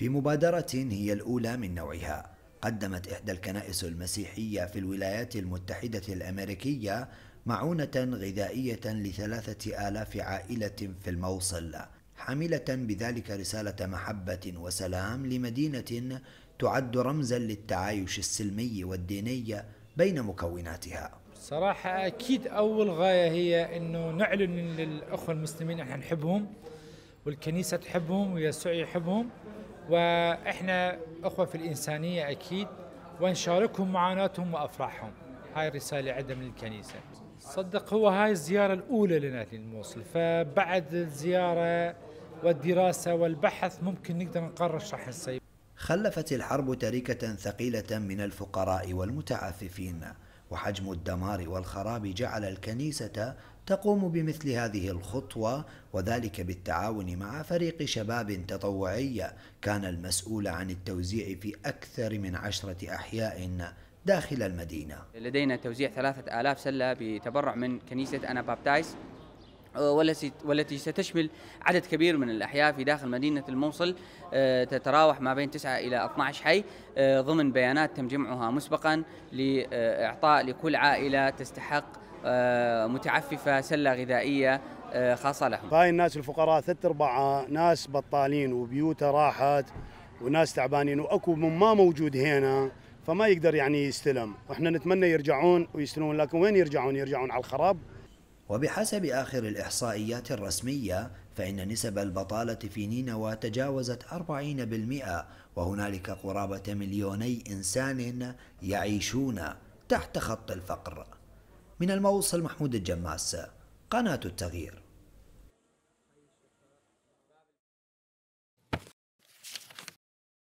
في مبادرة هي الأولى من نوعها. قدمت إحدى الكنائس المسيحية في الولايات المتحدة الأمريكية معونة غذائية لثلاثة آلاف عائلة في الموصل حاملة بذلك رسالة محبة وسلام لمدينة تعد رمزا للتعايش السلمي والديني بين مكوناتها. صراحة أكيد أول غاية هي أنه نعلن للأخوة المسلمين إحنا نحبهم والكنيسة تحبهم ويسوع يحبهم. وإحنا أخوة في الإنسانية أكيد ونشاركهم معاناتهم وأفراحهم. هاي الرسالة عندنا من الكنيسة صدق هو هاي الزيارة الأولى لنا للموصل فبعد الزيارة والدراسة والبحث ممكن نقدر نقرر شو راح خلفت الحرب تركة ثقيلة من الفقراء والمتعففين وحجم الدمار والخراب جعل الكنيسة تقوم بمثل هذه الخطوة وذلك بالتعاون مع فريق شباب تطوعي كان المسؤول عن التوزيع في أكثر من عشرة أحياء داخل المدينة. لدينا توزيع ثلاثة آلاف سلة بتبرع من كنيسة أنا بابتايز والتي ستشمل عدد كبير من الأحياء في داخل مدينة الموصل آه، تتراوح ما بين 9 إلى 12 حي آه، ضمن بيانات تم جمعها مسبقا لإعطاء لكل عائلة تستحق آه، متعففة سلة غذائية خاصة لهم. هاي الناس الفقراء ثلاث أرباع ناس بطالين وبيوتها راحت وناس تعبانين وأكو من ما موجود هنا فما يقدر يعني يستلم. وإحنا نتمنى يرجعون ويستلمون لكن وين يرجعون؟ يرجعون على الخراب. وبحسب آخر الإحصائيات الرسمية فإن نسب البطالة في نينوى تجاوزت 40% وهنالك قرابة مليوني إنسان يعيشون تحت خط الفقر. من الموصل محمود الجماس قناة التغيير.